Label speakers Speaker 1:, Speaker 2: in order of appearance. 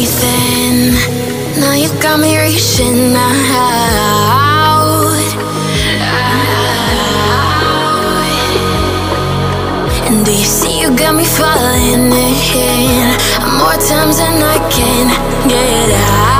Speaker 1: breathing. Now you got me reaching out. And do you see you got me falling in? More times than I can get out.